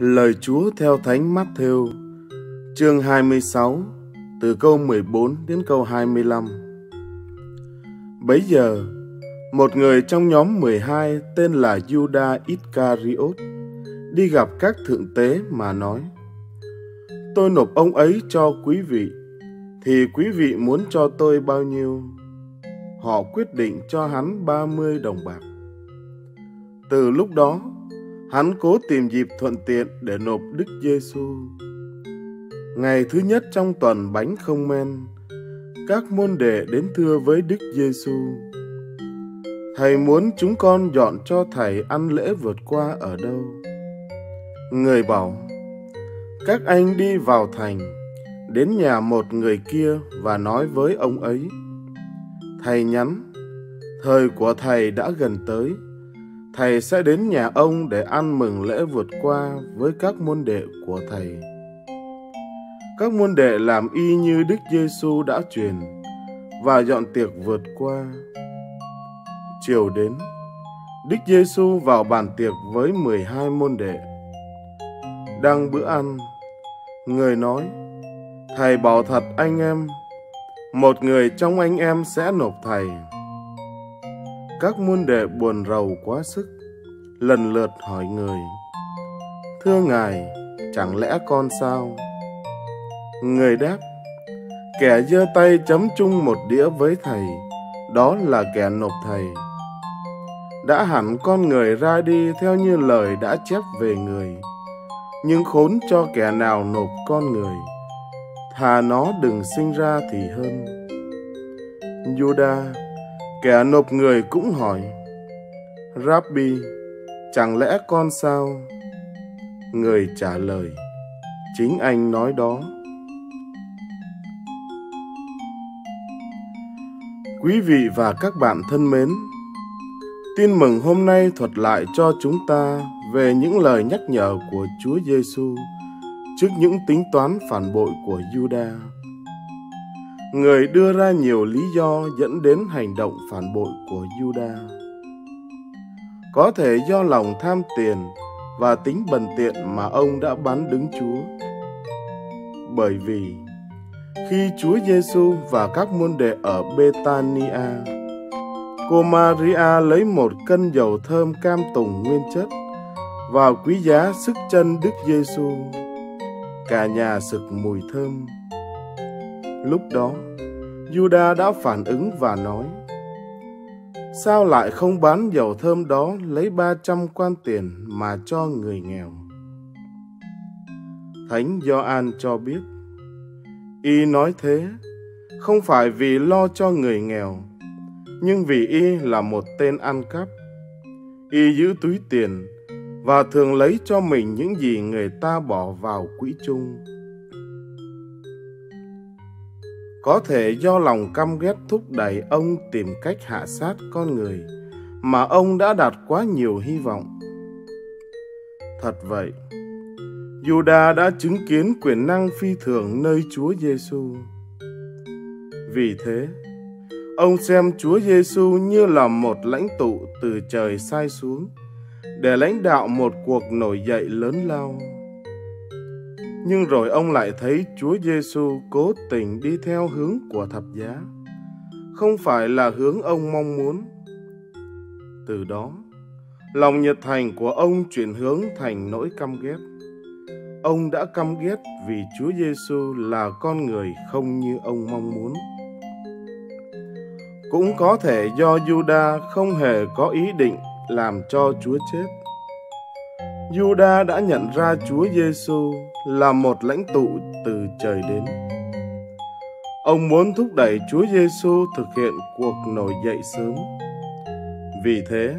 Lời Chúa theo Thánh Matthew, chương 26, từ câu 14 đến câu 25. Bấy giờ, một người trong nhóm 12 tên là Judas Iscariot đi gặp các thượng tế mà nói: Tôi nộp ông ấy cho quý vị, thì quý vị muốn cho tôi bao nhiêu? Họ quyết định cho hắn 30 đồng bạc. Từ lúc đó, hắn cố tìm dịp thuận tiện để nộp Đức Giêsu. Ngày thứ nhất trong tuần bánh không men, các môn đệ đến thưa với Đức Giêsu. Thầy muốn chúng con dọn cho thầy ăn lễ vượt qua ở đâu? Người bảo, các anh đi vào thành, đến nhà một người kia và nói với ông ấy. Thầy nhắn, thời của thầy đã gần tới thầy sẽ đến nhà ông để ăn mừng lễ vượt qua với các môn đệ của thầy. Các môn đệ làm y như Đức Giêsu đã truyền và dọn tiệc vượt qua. Chiều đến, Đức Giêsu vào bàn tiệc với 12 môn đệ. Đang bữa ăn, người nói: Thầy bảo thật anh em, một người trong anh em sẽ nộp thầy các môn đệ buồn rầu quá sức, lần lượt hỏi người, thưa ngài, chẳng lẽ con sao? Người đáp, kẻ giơ tay chấm chung một đĩa với thầy, đó là kẻ nộp thầy. Đã hẳn con người ra đi theo như lời đã chép về người, nhưng khốn cho kẻ nào nộp con người, thà nó đừng sinh ra thì hơn. Judah Kẻ nộp người cũng hỏi, Rabbi, chẳng lẽ con sao? Người trả lời, chính anh nói đó. Quý vị và các bạn thân mến, tin mừng hôm nay thuật lại cho chúng ta về những lời nhắc nhở của Chúa Giêsu trước những tính toán phản bội của Judas người đưa ra nhiều lý do dẫn đến hành động phản bội của Juda. Có thể do lòng tham tiền và tính bần tiện mà ông đã bán đứng Chúa. Bởi vì khi Chúa Giêsu và các môn đệ ở Betania, cô Maria lấy một cân dầu thơm cam tùng nguyên chất và quý giá sức chân Đức Giêsu. Cả nhà sực mùi thơm Lúc đó, Juda đã phản ứng và nói, Sao lại không bán dầu thơm đó lấy ba trăm quan tiền mà cho người nghèo? Thánh Gioan cho biết, Y nói thế, không phải vì lo cho người nghèo, nhưng vì Y là một tên ăn cắp. Y giữ túi tiền và thường lấy cho mình những gì người ta bỏ vào quỹ chung có thể do lòng căm ghét thúc đẩy ông tìm cách hạ sát con người mà ông đã đặt quá nhiều hy vọng. Thật vậy, Juda đã chứng kiến quyền năng phi thường nơi Chúa Giêsu. Vì thế, ông xem Chúa Giêsu như là một lãnh tụ từ trời sai xuống để lãnh đạo một cuộc nổi dậy lớn lao. Nhưng rồi ông lại thấy Chúa Giêsu cố tình đi theo hướng của thập giá, không phải là hướng ông mong muốn. Từ đó, lòng nhiệt thành của ông chuyển hướng thành nỗi căm ghét. Ông đã căm ghét vì Chúa Giêsu là con người không như ông mong muốn. Cũng có thể do Juda không hề có ý định làm cho Chúa chết Juda đã nhận ra Chúa Giêsu là một lãnh tụ từ trời đến. Ông muốn thúc đẩy Chúa Giêsu thực hiện cuộc nổi dậy sớm. Vì thế,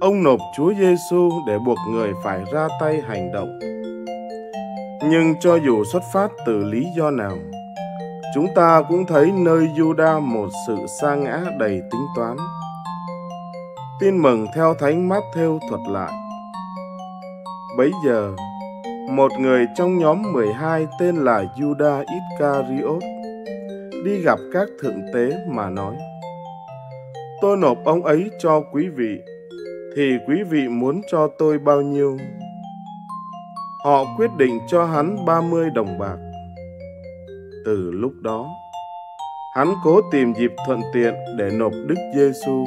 ông nộp Chúa Giêsu để buộc người phải ra tay hành động. Nhưng cho dù xuất phát từ lý do nào, chúng ta cũng thấy nơi Juda một sự sa ngã đầy tính toán. Tin mừng theo Thánh Matthew thuật lại Bấy giờ, một người trong nhóm 12 tên là Judas Iscariot đi gặp các thượng tế mà nói Tôi nộp ông ấy cho quý vị, thì quý vị muốn cho tôi bao nhiêu? họ quyết định cho hắn 30 đồng bạc. Từ lúc đó, hắn cố tìm dịp thuận tiện để nộp Đức Giêsu.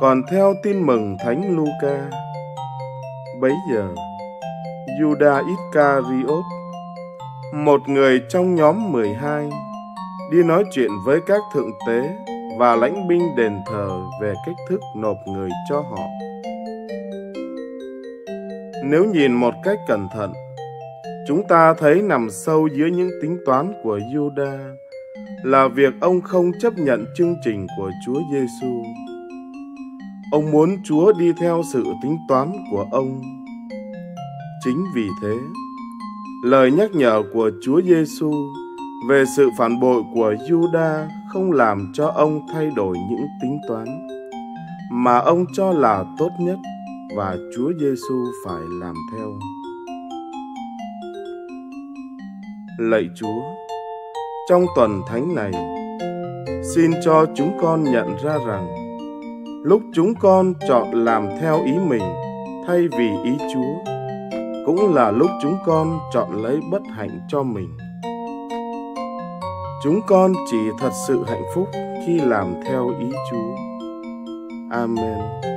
Còn theo tin mừng Thánh Luca, bấy giờ Judas Iscariot, một người trong nhóm 12, đi nói chuyện với các thượng tế và lãnh binh đền thờ về cách thức nộp người cho họ. Nếu nhìn một cách cẩn thận, chúng ta thấy nằm sâu dưới những tính toán của Judas là việc ông không chấp nhận chương trình của Chúa Giêsu. Ông muốn Chúa đi theo sự tính toán của ông. Chính vì thế, lời nhắc nhở của Chúa Giêsu về sự phản bội của Juda không làm cho ông thay đổi những tính toán mà ông cho là tốt nhất và Chúa Giêsu phải làm theo. Lạy Chúa, trong tuần thánh này, xin cho chúng con nhận ra rằng lúc chúng con chọn làm theo ý mình thay vì ý Chúa cũng là lúc chúng con chọn lấy bất hạnh cho mình. Chúng con chỉ thật sự hạnh phúc khi làm theo ý chúa. Amen.